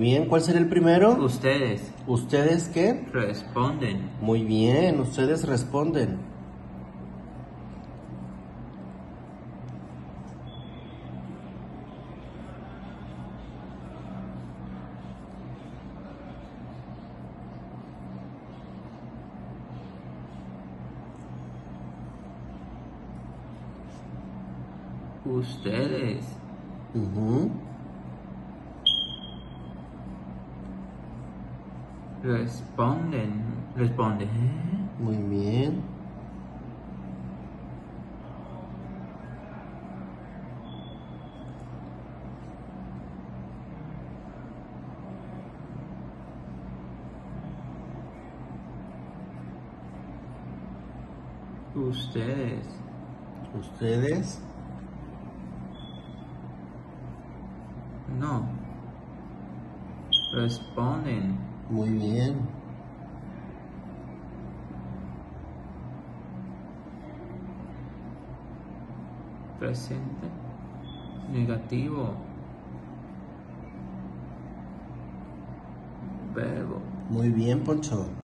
Bien, ¿cuál será el primero? Ustedes ¿Ustedes qué? responden. Muy bien, ustedes responden. Ustedes Ujú. Responden. Responden. Muy bien. Ustedes Ustedes no responden. Muy bien. Presente. Negativo. Verbo. Muy bien, Poncho.